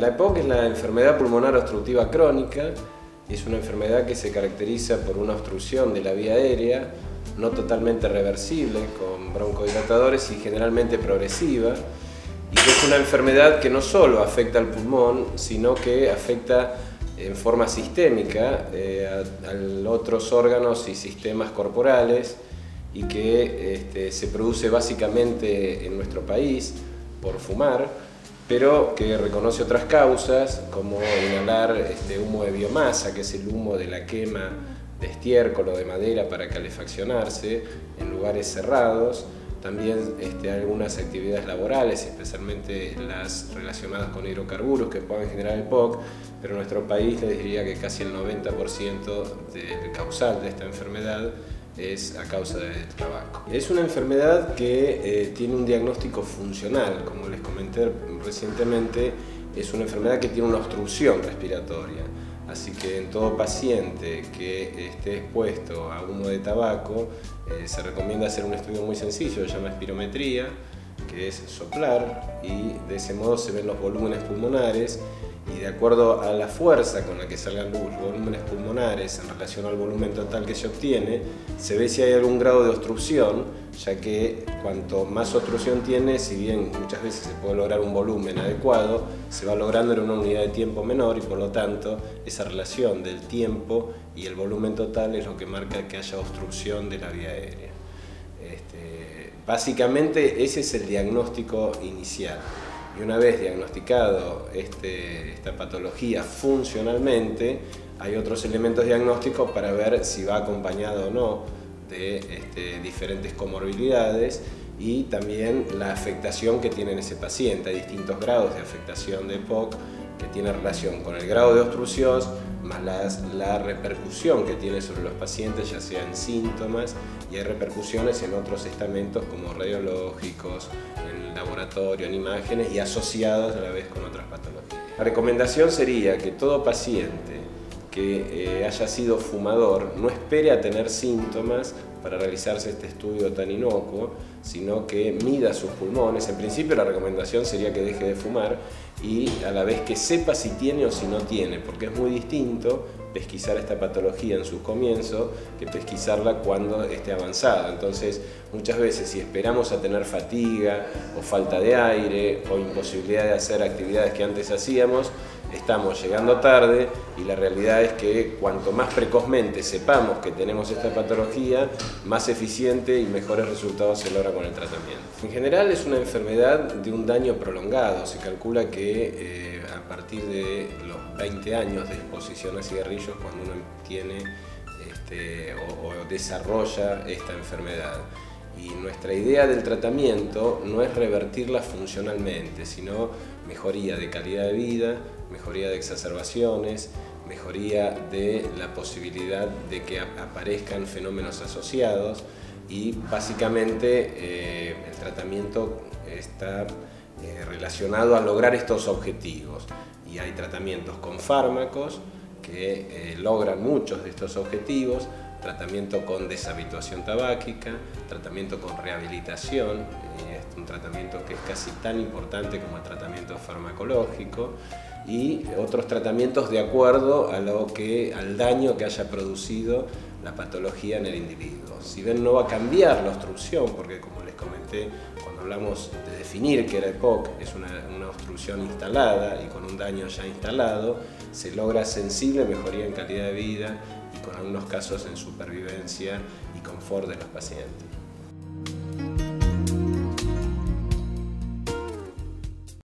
La EPOC es la enfermedad pulmonar obstructiva crónica, es una enfermedad que se caracteriza por una obstrucción de la vía aérea, no totalmente reversible, con broncodilatadores y generalmente progresiva, y es una enfermedad que no solo afecta al pulmón, sino que afecta en forma sistémica eh, a, otros órganos y sistemas corporales y que este, se produce básicamente en nuestro país por fumar, pero que reconoce otras causas como inhalar este, humo de biomasa, que es el humo de la quema de estiércol o de madera para calefaccionarse en lugares cerrados, también este, algunas actividades laborales, especialmente las relacionadas con hidrocarburos que pueden generar el POC, pero en nuestro país les diría que casi el 90% del causal de esta enfermedad es a causa del tabaco. Es una enfermedad que eh, tiene un diagnóstico funcional, como les comenté recientemente, es una enfermedad que tiene una obstrucción respiratoria. Así que en todo paciente que esté expuesto a humo de tabaco, eh, se recomienda hacer un estudio muy sencillo, se llama espirometría, que es soplar y de ese modo se ven los volúmenes pulmonares y de acuerdo a la fuerza con la que salgan los volúmenes pulmonares en relación al volumen total que se obtiene, se ve si hay algún grado de obstrucción, ya que cuanto más obstrucción tiene, si bien muchas veces se puede lograr un volumen adecuado, se va logrando en una unidad de tiempo menor y por lo tanto esa relación del tiempo y el volumen total es lo que marca que haya obstrucción de la vía aérea. Este, básicamente ese es el diagnóstico inicial. Y una vez diagnosticado este, esta patología funcionalmente, hay otros elementos diagnósticos para ver si va acompañado o no de este, diferentes comorbilidades y también la afectación que tiene en ese paciente. Hay distintos grados de afectación de POC que tiene relación con el grado de obstrucción más la repercusión que tiene sobre los pacientes, ya sea en síntomas y hay repercusiones en otros estamentos como radiológicos, en laboratorio, en imágenes y asociados a la vez con otras patologías. La recomendación sería que todo paciente eh, haya sido fumador no espere a tener síntomas para realizarse este estudio tan inocuo, sino que mida sus pulmones. En principio la recomendación sería que deje de fumar y a la vez que sepa si tiene o si no tiene, porque es muy distinto pesquisar esta patología en sus comienzos que pesquisarla cuando esté avanzada. Entonces, muchas veces si esperamos a tener fatiga o falta de aire o imposibilidad de hacer actividades que antes hacíamos, estamos llegando tarde y la realidad es que cuanto más precozmente sepamos que tenemos esta patología, más eficiente y mejores resultados se logra con el tratamiento. En general es una enfermedad de un daño prolongado, se calcula que eh, a partir de los 20 años de exposición a cigarrillos cuando uno tiene este, o desarrolla esta enfermedad. Nuestra idea del tratamiento no es revertirla funcionalmente, sino mejoría de calidad de vida, mejoría de exacerbaciones, mejoría de la posibilidad de que aparezcan fenómenos asociados y básicamente eh, el tratamiento está eh, relacionado a lograr estos objetivos. Y hay tratamientos con fármacos que eh, logran muchos de estos objetivos, tratamiento con deshabituación tabáquica, tratamiento con rehabilitación, es un tratamiento que es casi tan importante como el tratamiento farmacológico, y otros tratamientos de acuerdo a lo que, al daño que haya producido la patología en el individuo. Si bien no va a cambiar la obstrucción, porque como les comenté, cuando hablamos de definir que era EPOC, es una, una obstrucción instalada y con un daño ya instalado, se logra sensible mejoría en calidad de vida y con algunos casos en supervivencia y confort de los pacientes.